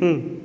嗯。